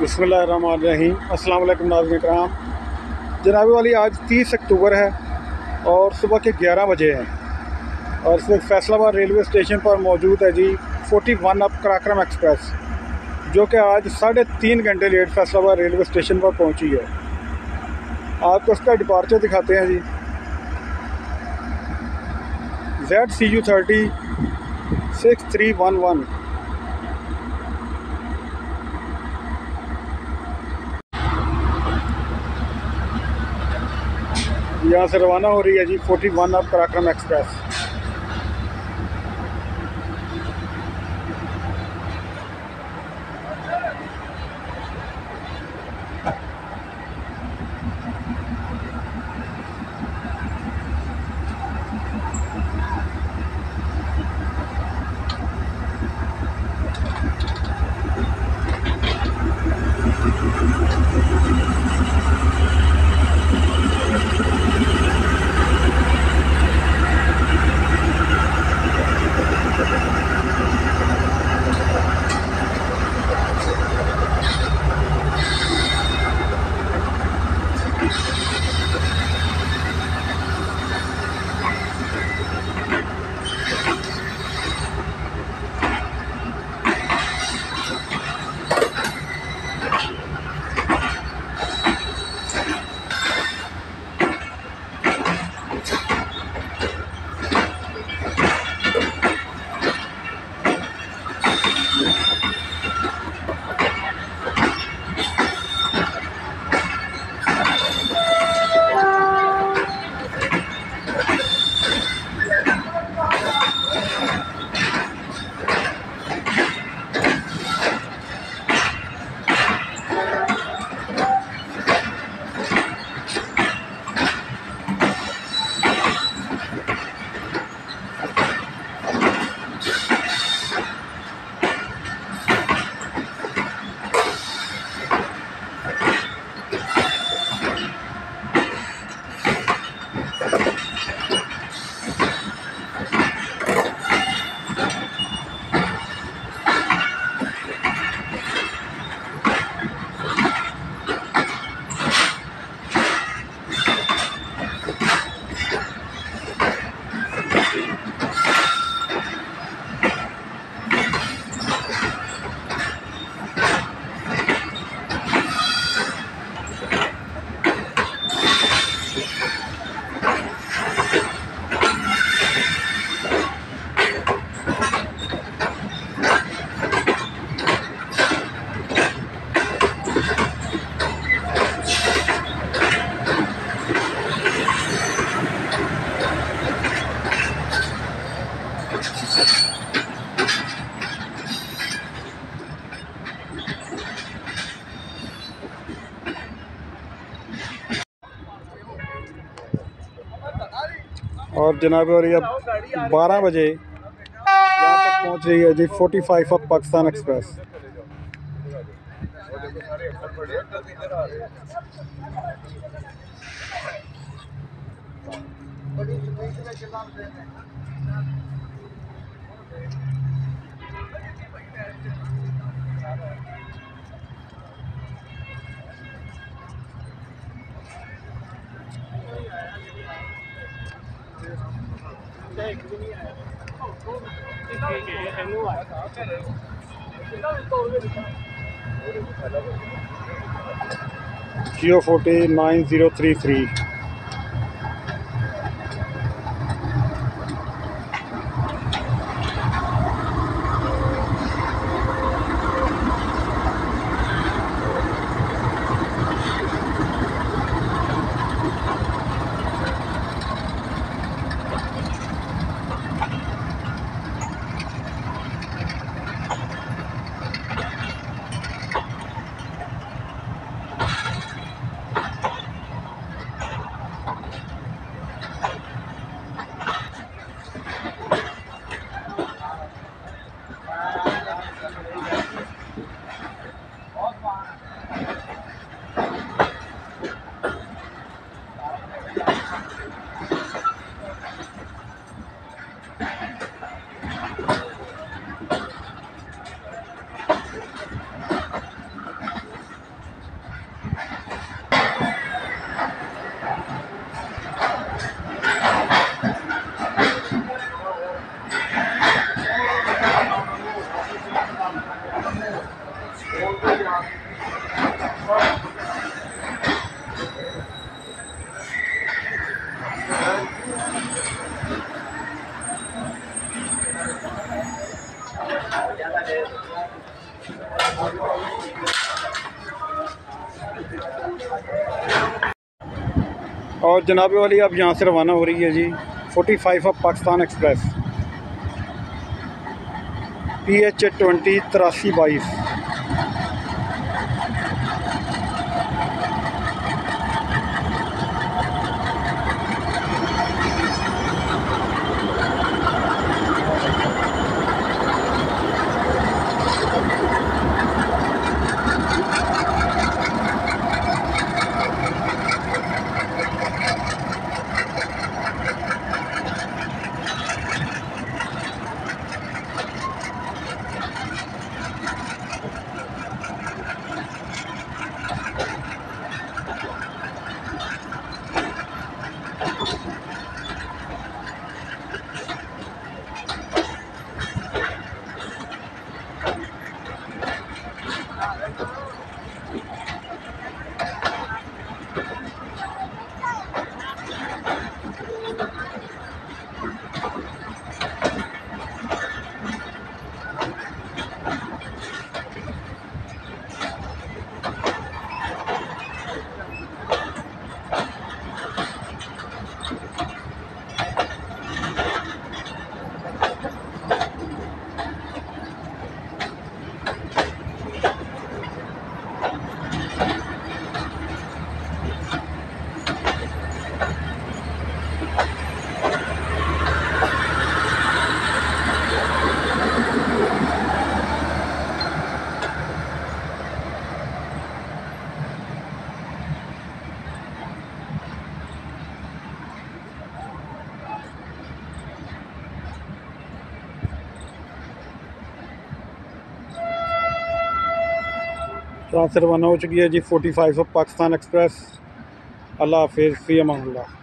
بسم اللہ الرحمن الرحیم السلام علیکم ناظرین کرام جناب والی، آج تیس اکتوبر ہے اور صبح کے گیارہ بجے ہیں۔ اور اس وقت فیصلہ آباد ریلوے اسٹیشن پر موجود ہے جی forty one up Karakoram Express, جو کہ آج ساڑھے تین گھنٹے لیٹ فیصلہ آباد ریلوے اسٹیشن پر پہنچی ہے۔ آپ کو اس کا ڈپارچر دکھاتے ہیں جی۔ Z C U thirty six three one one. یہاں سے روانہ ہو رہی ہے جی forty one off Karakoram Express. اور جناب اور اب بارہ بجے یہاں پہنچ رہی ہے جی forty five up Pakistan Express Jio forty nine zero three three اور جناب والی، اب یہاں سے روانہ ہو رہی ہے جی۔ Forty five off Pakistan Express P H twenty تراسی بائیس۔ ٹرانسفر روانہ ہو چکی ہے جی forty five off Pakistan Express. اللہ حافظ، فی امان اللہ۔